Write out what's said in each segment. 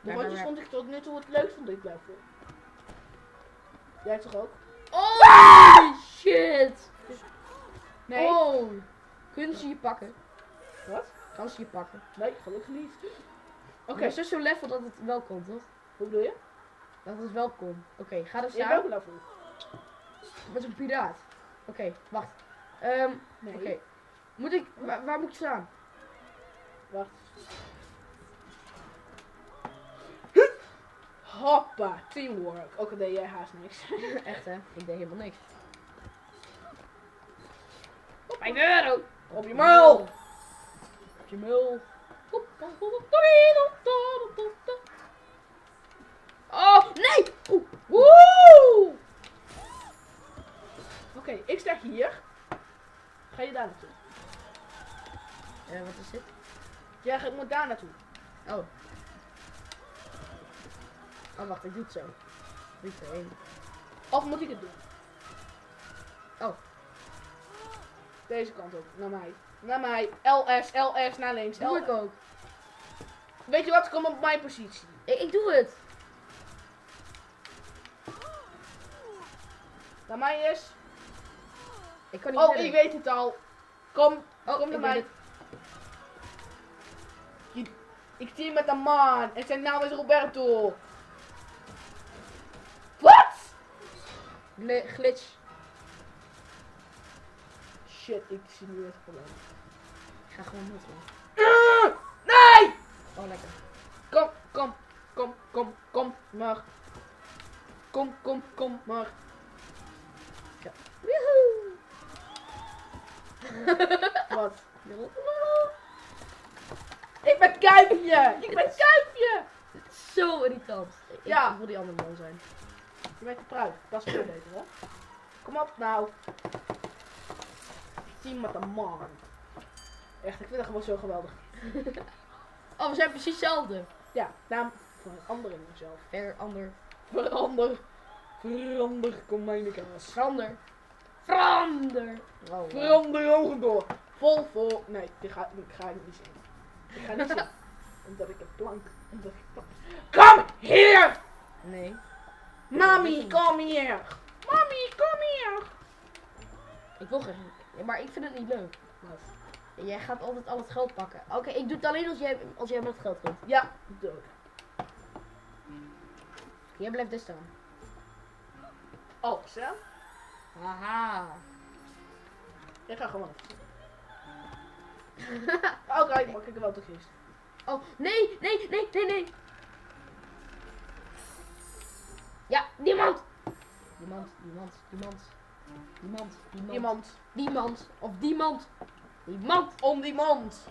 De rondjes vond ik tot nu toe het leukst van dit level. Jij toch ook? Oh shit! Nee. Oh! Kunnen ze je pakken? Wat? Kan ze je pakken? Nee, gelukkig niet. Oké, is dus zo'n level dat het wel komt, toch? hoe bedoel je? Dat het wel komt. Oké, ga er staan. welke level? Met een piraat. Oké, wacht. Ehm, Nee. Oké. Moet ik... Waar, waar moet ik staan? Wacht. Hoppa, teamwork. Ook al deed jij haast niks. Echt hè? Ik deed helemaal niks. 5 euro! Op je muil! Op je mul. Oh, nee! Oeh. Woe! Oké, ik sta hier. Ga je daar naartoe? Eh, wat is dit? Ja, ik moet daar naartoe. Oh. Oh, wacht, ik doe het zo. 3, 2, 1. Of moet ik het doen? Oh. Deze kant op, naar mij. Naar mij. LS, LS, naar links. Doe ik ook. Weet je wat? Kom op mijn positie. Ik, ik doe het. Naar mij is. Ik kan niet Oh, verder. ik weet het al. Kom, Oh, kom naar mij. ik team met een man. En zijn naam is Roberto. Wat? Gli- glitch. Shit, ik zie nu het probleem. Ik ga gewoon niet. Uh, nee! Oh, lekker. Kom, kom, kom, kom, kom, maar. Kom, kom, kom, maar. Woehoe! Wat? Ik ben kuifje! Ik ben is zo irritant. Ik, Ja. wil die andere man zijn. Je bent de pruik. Dat is veel beter, hè? Kom op, nou. Team met een man. Echt, ik vind dat gewoon zo geweldig. Oh, we zijn precies hetzelfde. Ja, naam verandering mezelf. Verander. Verander. Verander, kom mijn kaas. Verander. Verander. Oh. Verander ogen door. Vol, vol. Nee, die ga, die ga ik niet zien. Ik ga niet zien. Omdat ik een plank. Omdat ik plank. Kom hier! Nee. Mami, kom hier! Mami, kom hier! Ik wil geen. Ja, maar ik vind het niet leuk. Jij gaat altijd al het geld pakken. Oké, ik doe het alleen als jij, als jij met het geld komt. Ja, doe ik. Jij blijft dus staan. Alles, hè? Haha. Ik ga gewoon. Oké, mag ik er wel te gisteren. Oh, nee, nee, nee, nee, nee. Niemand. Niemand, niemand, niemand. Niemand, niemand. Iemand. Niemand. Of diemand. Niemand. Om die mond.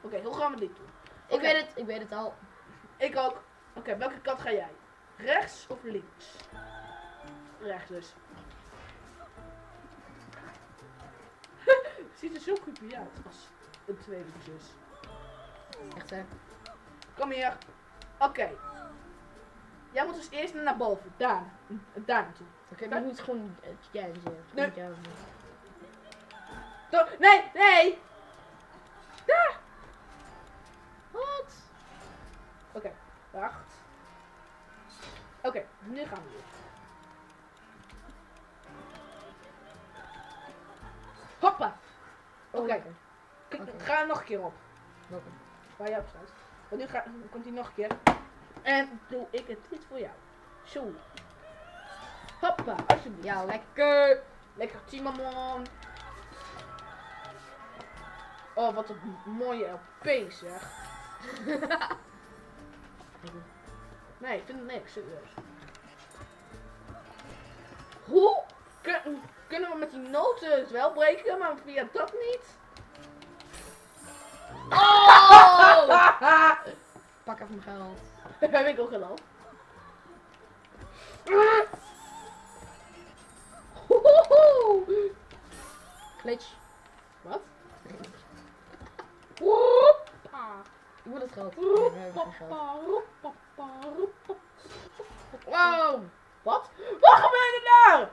Oké, hoe gaan we dit doen? Ik weet het, ik weet het al. Ik ook. Oké, welke kant ga jij? Rechts of links? Rechts dus. Ziet er zo creepy uit als een tweede zus. Echt hè. Kom hier. Oké. Jij moet dus eerst naar boven. Daar. Daar naartoe. Oké, dan moet gewoon uh, jij zeggen. Nee. Nee. Nee! Daar! Wat? Oké, wacht. Oké, nu gaan we weer. Hoppa! Oh, Oké. Ga er nog een keer op. Waar jij op staat. Want nu komt hij nog een keer. En doe ik het dit voor jou. Zo. Hoppa, alsjeblieft. Ja, lekker. Lekker Timamon. Oh, wat een mooie LP zeg. Nee, ik vind het niks, serieus. Hoe kun- kunnen we met die noten het wel breken, maar via dat niet? Oh! Pak even mijn geld. Heb ik ook gedaan. Glitch. Wat? Roeppa, Ik wil het geld. Roeppa, roeppa, roeppa. Wow! Wat? Wat gebeurde daar?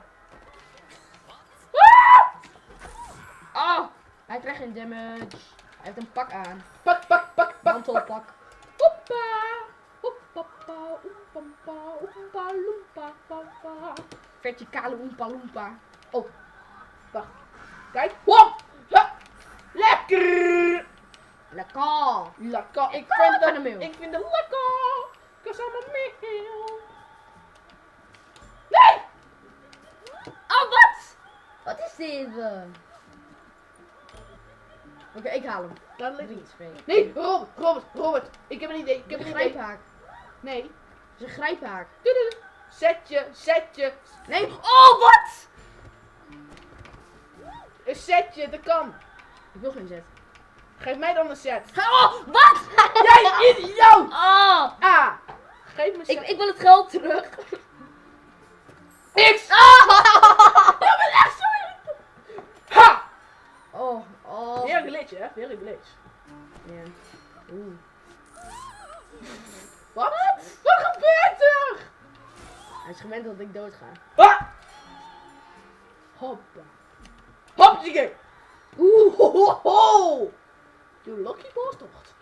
Oh! Hij krijgt geen damage. Hij heeft een pak aan. Pak, pak, pak, pak, pak. Mantelpak. Papa, oempampa, oempa, loempa, papa. Verticale oompa loompa. Wacht. Kijk. Hop! Ha! Lekker! Lekker. Lekker. Ik vind het, ik vind het lekker. Cause I'm a meel. Nee! Oh, wat? Wat is dit? Oké, ik haal hem. Drie, liggen. twee. Nee, Robert, Robert, Robert. Ik heb een idee. Ik heb Een een idee. Nee. Een grijphaak. Tudu. Zet je, zet je. Nee. Oh, wat? Een setje, dat kan. Ik wil geen zet. Geef mij dan een set. Oh, wat? Jij idioot! Oh. Ah! Geef me een set. Ik, ik wil het geld terug. Niks! Oh. Dat is echt zo irritant. Ha! Oh, oh. Weer een glitch, hè? Weer een glitch. Ja. Oeh. Wat? Wat gebeurt er? Hij is gewend dat ik dood ga. Ah! Hoppa. Hoppatje. Oeh, ho, ho, ho. You lucky bastard.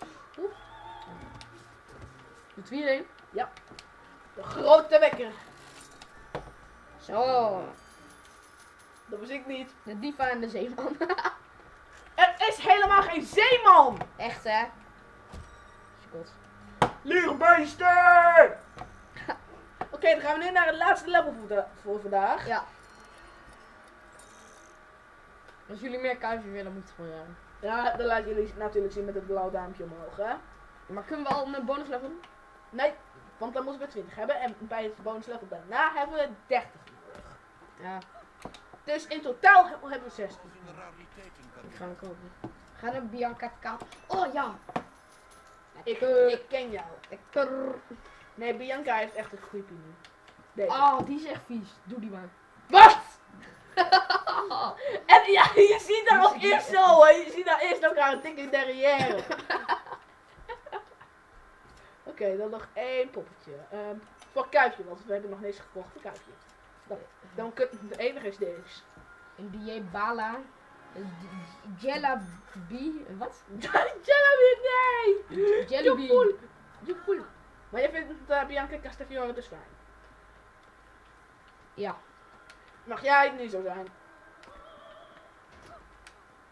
Doet wie erin? De grote wekker. Zo. Dat was ik niet. De diva en de zeeman. Er is helemaal geen zeeman. Echt, hè? Schot. Leermeester! Oké, dan gaan we nu naar het laatste level voor, de- voor vandaag. Ja. Als jullie meer kuifje willen, moet het gewoon raden. Ja, dan laat jullie natuurlijk zien met het blauwe duimpje omhoog, hè? Maar kunnen we al een bonus level doen? Nee, want dan moeten we 20 hebben. En bij het bonus level daarna hebben we 30 nodig. Ja, Dus in totaal hebben we 16. ik ga hem kopen. Ga naar Bianca K. Oh ja! Ik, Lekker. ik ken jou. Lekker. Nee, Bianca heeft echt een creepy nu. Deze. Oh, die is echt vies. Doe die maar. Wat? en ja, je ziet daar ook eerst zo, hè. Je ziet daar eerst ook haar dikke derrière. Oké, dan nog één poppetje. Ehm voor Kuifje, want we hebben nog niks gekocht voor Kuifje. Dan, dan kun, de enige is deze. Een DJ Bala. Een J- Jella B. Wat? Jelly, nee! Jelly Je voelt. Maar je vindt uh, Bianca Castafiore dus fijn. Ja. Mag jij het nu zo zijn?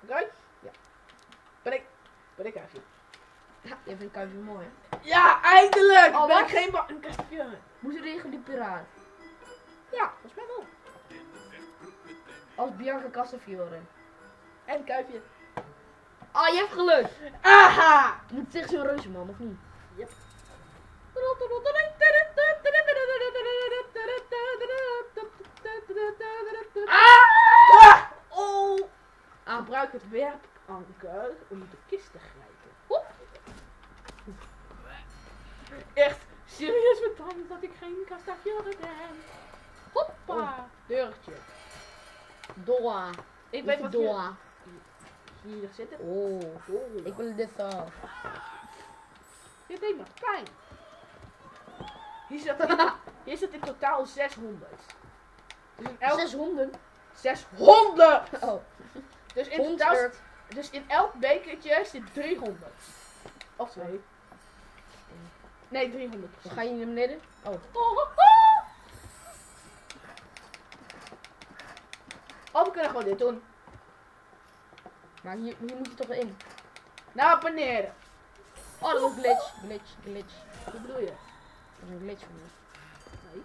Oké? Ja. Ben ik, ben ik Kuifje? Ja, je vindt kuifje mooi, hè? Ja, eindelijk! Oh, ben wat? ik geen een Castafiore? Moet je regelen die piraat? Ja, volgens mij wel. Als Bianca Castafiore. En Kuifje. Oh, je hebt geluk! Aha! Moet tegen zo'n reuzenman, of niet? Ah! Oh! Ah, Gebruik het werpanker om de kist te grijpen. Hop! Echt serieus bedankt dat ik geen Castafiore ben. Hoppa! Deurtje. Doa. Ik weet wat Doa. Hier zit. Het. Oh. Oh, Ik wil dit zo. dit deed me pijn. Hier zit, in, hier zit in totaal 600. Dus in elk, 600. 600! Oh. Dus in, totaal, 100. dus in elk bekertje zit 300. Of twee. Nee, 300. Dan ga je naar beneden? Oh. Oh, we kunnen gewoon dit doen. Maar hier, hier moet je toch in. Naar beneden. Oh, dat is een glitch. Glitch, glitch. Wat bedoel je? Dat is een glitch van. Nee.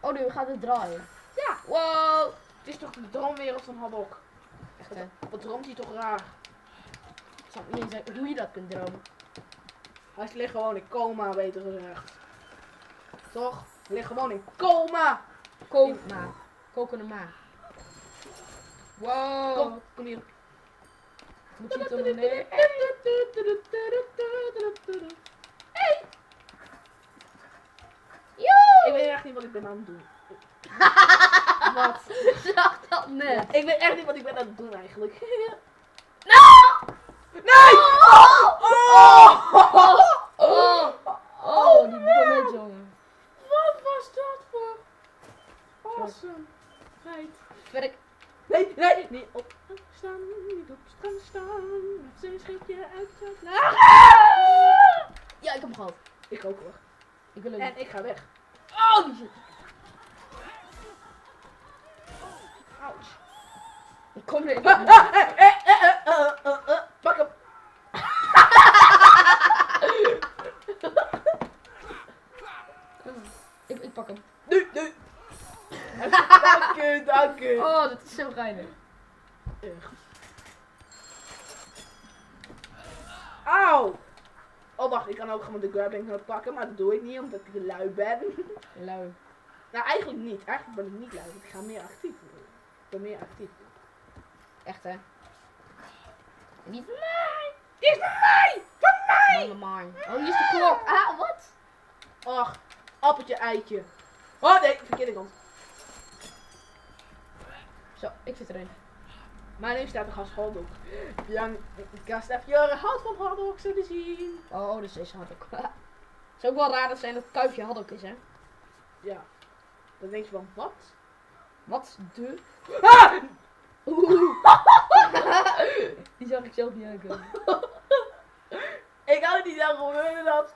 Oh, nu gaat het draaien. Ja, Wow. het is toch de droomwereld van Haddock. Echt hè. Wat droomt hij toch raar? Ik snap niet eens hoe je dat kunt dromen. Hij ligt gewoon in coma, beter gezegd. Toch? Hij ligt gewoon in coma. Maar. Kokende maar. Wow. Kom, kom hier. Moet je het dan beneden? Hey! Yo. Ik weet echt niet wat ik ben aan het doen. Wat? Zag dat net. Ik weet echt niet wat ik ben aan het doen eigenlijk. No! Nee! Oh! Oh! Oh! Oh, die begon net jongen. Wat was dat voor awesome feit? Werk. Nee, nee, niet opstaan, niet op strand staan. Met zijn schipje uit het laag. Ja, ik heb hem gehad. Ik ook hoor. Ik wil En ik ga weg. Oh, die shit. Ouch. Ik kom er Ah, ah, eh, eh, eh, eh, eh, eh, eh, Pak hem. ik, ik pak hem. Nu, nu. Dank Oh, dat is zo geinig. Echt. Auw. Oh, wacht, ik kan ook gewoon de grabbing hook pakken, maar dat doe ik niet omdat ik lui ben. Lui. nou, eigenlijk niet. Eigenlijk ben ik niet lui, ik ga meer actief worden. Ik ben meer actief. Echt hè? Niet Die is van mij! Van mij! Mama mine. Oh, hier is de klok. Ah, wat? Och, appeltje, eitje. Oh nee, verkeerde kant. Zo, ik zit erin. Mijn neem staat een gas hotdog. Jan, kast even jaren houdt van hotdogs te zien. Oh, dus deze had ik. Het is ook wel raar dat zijn dat kuifje had ook is, hè? Ja. Dan denk je van, wat? Wat de? Ah! Oeh. Die zag ik zelf niet aankomen. Ik hou niet aan gebeurde dat.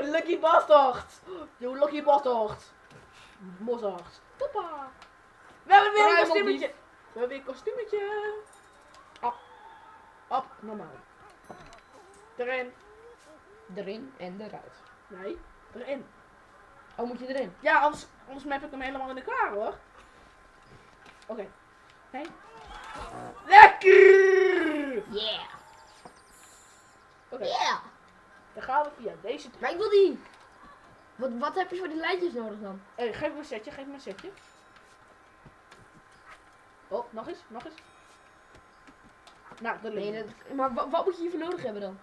You lucky bastard. You lucky bastard. Mozart. Hoppa. We hebben weer een kostuumetje. We hebben weer een kostuumetje. Op. Op, normaal. Erin. Erin en eruit. Nee, erin. Oh, moet je erin? Ja, anders, anders map ik hem helemaal in elkaar hoor. Oké. Nee. Lekker! Yeah. Oké, Yeah. Dan gaan we via deze... Maar ik wil die. Wat, wat heb je voor die lijntjes nodig dan? Hey, geef me een setje, geef me een setje. Oh, nog eens, nog eens. Nou, dat Nee, dat, maar wa- wat moet je hiervoor nodig hebben dan?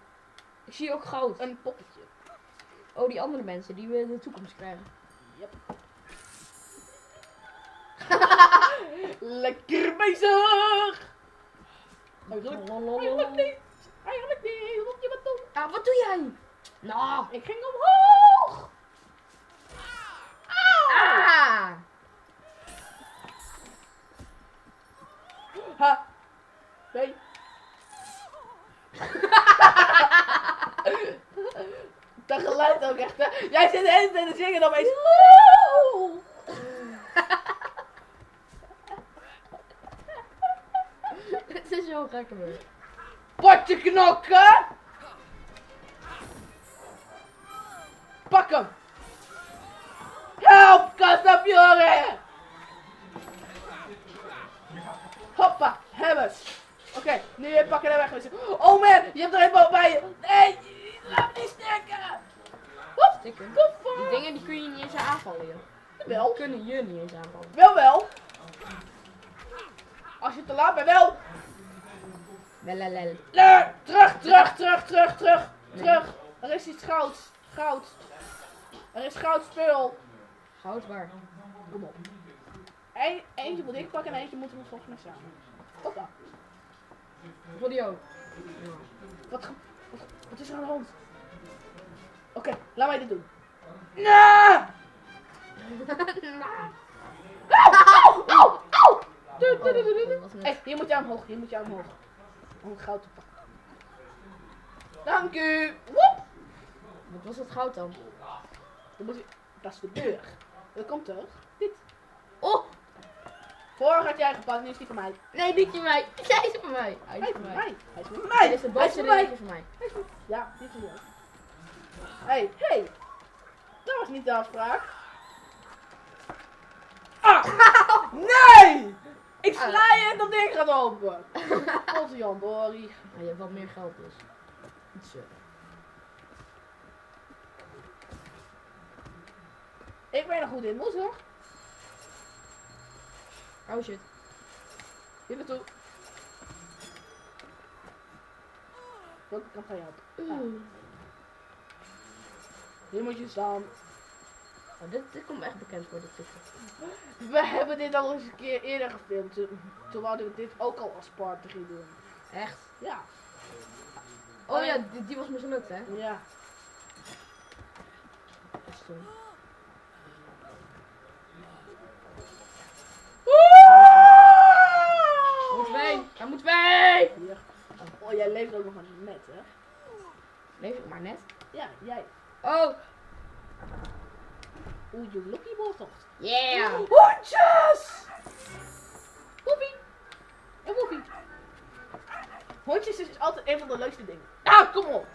Ik zie ook goud. een poppetje. Oh, die andere mensen die we in de toekomst krijgen. Yep. Lekker bezig! Eigenlijk, eigenlijk niet. Eigenlijk niet. Ah, wat doe jij? Nou. Ik ging omhoog! Ah. Ha! Nee. Dat geluid ook echt, hè? Jij zit de hele tijd te zingen dan opeens. Het is zo gek gebeurd. Potje knokken! Pak hem! Help, Castafiore! Hoppa, hebben ze. Oké, nu pakken en weg. Oh man, je hebt er een boven bij je. Nee, laat me niet stikken. Kom Die dingen die kun je niet eens aanvallen, joh. Wel, Die kunnen je niet eens aanvallen. wel, wel. Als je te laat bent, wel. Lelelel. Nee, terug, terug, terug, terug, terug, terug. Er is iets gouds. Goud. Er is goudspul. Goud waar? Kom op. Eentje moet ik pakken en eentje moeten we volgens mij samen. Hoppa. Ik wil die ook. Wat, wat, wat is er aan de hand? Oké, laat mij dit doen. Nee! Au, au, au, Hey, hier moet jij omhoog, hier moet jij omhoog. Om het goud te pakken. Dank u. Woep. Wat was dat goud dan? Dan moet je, dat is de deur. Dat komt terug. Dit. Oh! Vorig had jij gepakt, nu is die van mij. Nee, niet van mij. Jij is van mij. Hij is van van mij. mij. Hij is van Dit mij. is de Hij is bovenste van mij. van mij. Hij is van- Ja, dit is jou. Hey, hey. Dat was niet de afspraak. Ah! Nee! Ik sla je en dat ding gaat open. Onze Jan Bori. Je hebt wat meer geld dus. Iets Ik ben er goed in, moet hoor. Oh shit. Hier naartoe. Welke kant ga je op? Oeh. Hier moet je staan. Oh, dit, dit komt echt bekend voor dit. We hebben dit al eens een keer eerder gefilmd. Toen, we dit ook al als party doen. Echt? Ja. Oh ja, die, die was mislukt hè? Ja. Dat is toen. Hij moet weg! Oh, jij leeft ook nog net, hè? Leef ik maar net. Ja, jij. Oh, Oeh, je lucky wortelt. yeah. Hondjes! Woepie. En woepie. Hondjes is altijd een van de leukste dingen. Ah, kom op.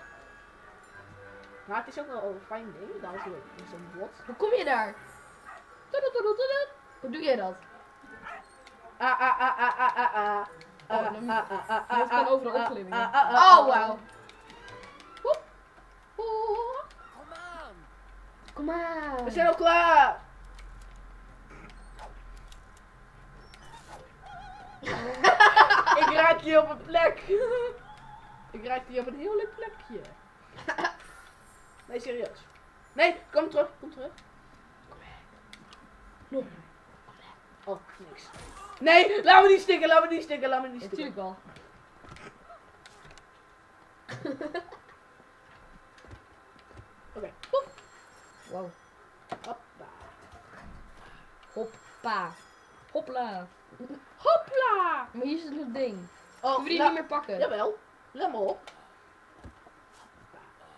Maar het is ook wel een fijn ding. Dat is zo'n bot. Hoe kom je daar? Hoe doe jij dat? Ah, ah, ah, ah, ah, ah, Oh, Ah, dan- ah, ah, je hoeft gewoon overal opklimmen. Oh, wauw. Come on. Kom maar. We zijn al klaar. Ik raak je op een plek. Ik raak je op een heel leuk plekje. Nee, serieus. Nee, kom terug, kom terug. Nog. Oh, niks. Nee, laat me niet stikken, laat me niet stikken, laat me niet stikken. Natuurlijk wel. Oké, poep. Wow. Hoppa. Hoppa. Hopla. Hopla. Maar hier zit het ding. Oh, Kunnen we die niet meer pakken? Jawel, let maar op.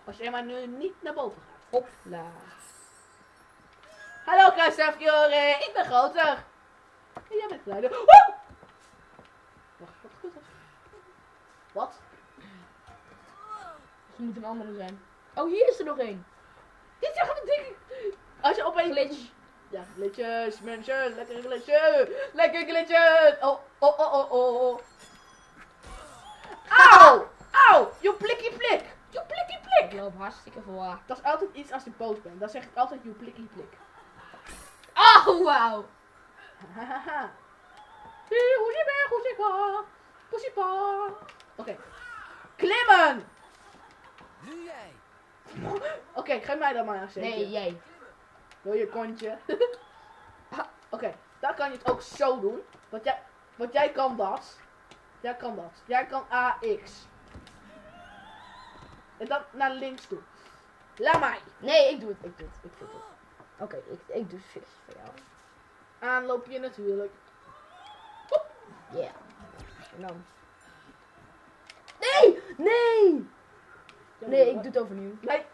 Als jij maar nu niet naar boven gaat. Hopla. Hallo Fiore, ik ben groter. En jij bent kleiner. Woe! Wacht, wat goed was. Wat? Het moet een andere zijn. Oh, hier is er nog één. Dit is echt een ding. Als je opeens... Glitch. Ja, glitches, mensen. Lekker glitchen. Lekker glitchen. Oh, oh, oh, oh, oh, oh. Auw! Auw! Je plikkie plik. Je plikkie Ik plik. loop hartstikke voor. Dat is altijd iets als ik boos ben. Dan zeg ik altijd je plikkie plik. Oh, wauw. Hahaha. Hey, Hoe zit ben, hoe zit pa? Hoe zit pa? Oké. Klimmen! Nu jij. Oké, geef mij dat maar een Nee, jij. Wil je kontje? Oké, dan kan je het ook zo doen. Want jij, want jij kan dat. Jij kan dat. Jij kan AX. En dan naar links toe. Laat mij. Nee, ik doe het. Ik doe het. Ik doe het. Oké, ik, ik doe vis voor jou. Aanloop je natuurlijk. Yeah. En dan. Nee! Nee! Nee, ik doe het overnieuw. Nee.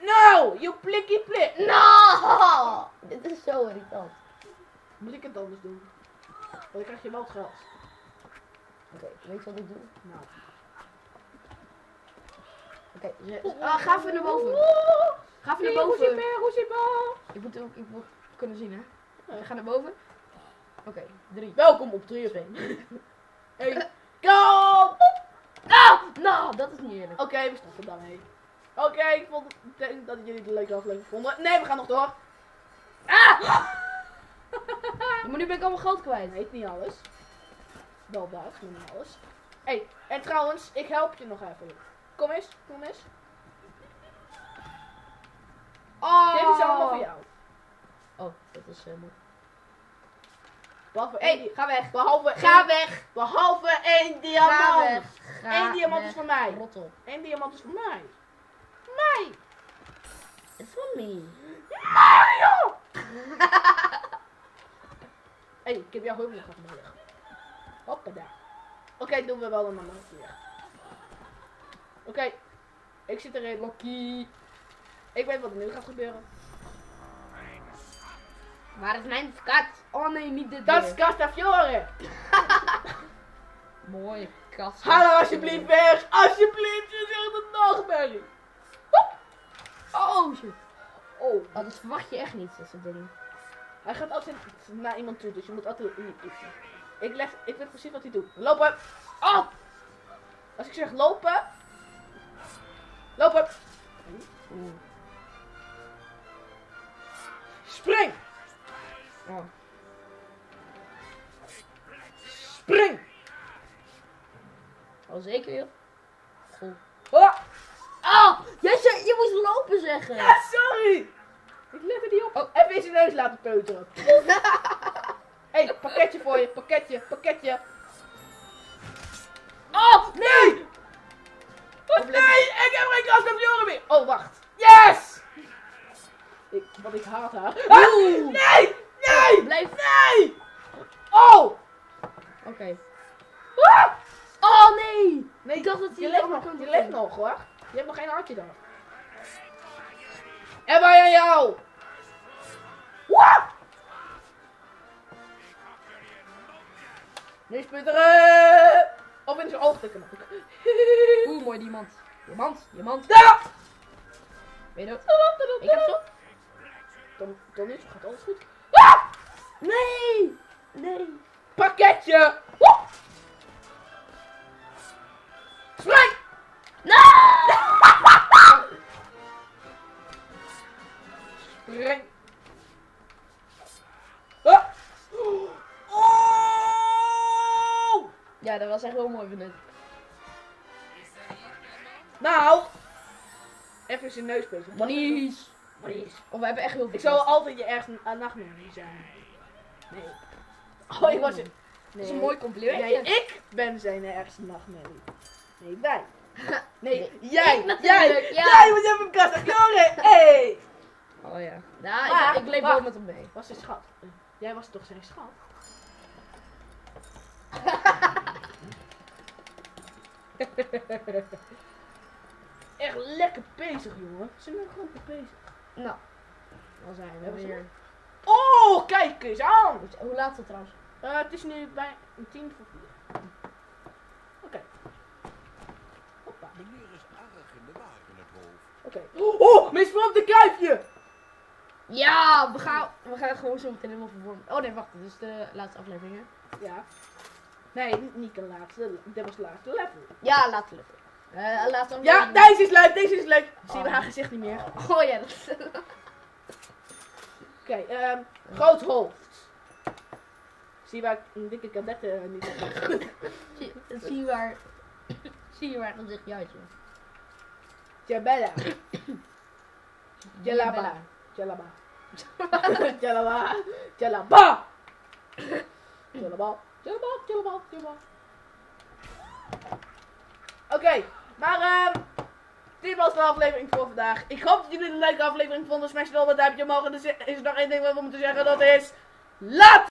No! You plikkie plik. No! Dit is zo irritant. Moet ik het anders doen? Want dan krijg je wel het. Oké, weet je wat ik doe? Nou. Oké, ah, ga even naar boven. Ga even naar boven. Ik moet ook ik moet kunnen zien, hè? Ga naar boven. Oké, drie. Welkom op 3 of 1. 1. Go! Ah! Nou, dat is niet eerlijk. Oké, we stoppen daarmee. Oké, ik vond, denk dat jullie het een leuke aflevering vonden. Nee, we gaan nog door. Ah! Maar nu ben ik allemaal geld kwijt. Nee, niet alles. Wel dat, maar niet alles. Hé, hey, en trouwens, ik help je nog even. Kom eens, kom eens. Oh! Dit is allemaal voor jou. Oh, dat is uh, mooi. Behalve één, hey, ga weg. behalve Ga één, weg. behalve één Ga diamant. weg. Ga Eén diamant weg. is voor mij. Rot op. Eén diamant is voor mij. Mij. It's for me. Mario! Hé, hey, ik heb jouw hulp nog nodig. Hoppa daar. Oké, doen we wel een andere keer. Oké, ik zit erin, Loki. Ik weet wat er nu gaat gebeuren. Waar is mijn kat? Oh nee, niet dit Dat is. Castafiore. Mooie kat. Ga er alsjeblieft weg. Alsjeblieft, je zegt een nachtmerrie. Oh shit. Oh, Oh, dat verwacht je echt niet, dat soort dingen. hij gaat altijd naar iemand toe, dus je moet altijd... Ik, leg, ik weet precies wat hij doet. Lopen. Oh! Als ik zeg lopen... Lopen. Spring. Oh. Spring. Oh, zeker joh. Goed. Oh, Oh, jij zei, je moest lopen zeggen. ja, sorry. Ik let er niet op. Oh. Even in zijn neus laten peuteren. Hé, hey, pakketje voor je. Pakketje, pakketje. Oh, nee! Oh, nee, ik heb geen jongen meer. Oh, wacht. Yes! Ik, want ik haat haar. Ah, nee! Nee! Blijf. Nee! Oh! Oké. Ah! Oh nee! dacht dat hij Je leeft allemaal nog, je leeft nog hoor. Je hebt nog geen hartje dan. En wij aan jou! Wat? Nu sputteren! Of in zijn oog tikken ook. Oeh, mooi diamant. Diamant, diamant. Ja! Ben je dood? Ik heb. Dan, dan niet, gaat alles goed. Nee! Nee. Pakketje! Woep! Spring! Spring! Ah! Oh! Ja, dat was echt heel mooi van dit. Nou, even zijn neus bezig. Manies. Manies. Of we hebben echt heel veel. Ik zou altijd je ergste uh, nachtmerrie zijn. Nee. Oh, ik was het. Dat is een mooi complimentje. Nee, ik ben zijn ergste nachtmerrie. Nee, wij. Nee, Nee, jij. natuurlijk, jij. ja. Jij moet even een kast jongen. Hey. Oh ja. Nou, Maar, ik, ik leef wel met hem mee. Was zijn schat. Jij was toch zijn schat? Echt lekker bezig, jongen. Ze zijn gewoon goed bezig. Nou. Dan zijn we weer. Oh, kijk eens aan. Hoe laat is het trouwens? Eh, het is nu bij een tien voor vier. Oké. Hoppa. Meneer is erg in de war in het hoofd. Oké. Oh, misverstand kuifje! Ja, we gaan, we gaan gewoon zo meteen helemaal vervormen. Oh nee, wacht. Dit is de laatste aflevering, hè? Ja. Nee, niet- niet de laatste. Dit was de laatste level. Ja, laatste level. Eh, laatste Ja, aflevering. deze is leuk, deze is leuk. Zien we Oh. haar gezicht niet meer. Oh ja, dat is... Oké, ehm groot hoofd. Zie waar een dikke kadette eh, niet op zie, zie waar... zie je waar het gezichtje uitje. Jabella. Jalaba. Jalaba. Jalaba. Jalaba. Jalaba. Jalaba. Jalaba. Jalaba. Oké, maar ehm dit was de aflevering voor vandaag. Ik hoop dat jullie een leuke aflevering vonden. Smash dan een duimpje omhoog. En er is nog één ding wat we moeten zeggen. Dat is... Laat!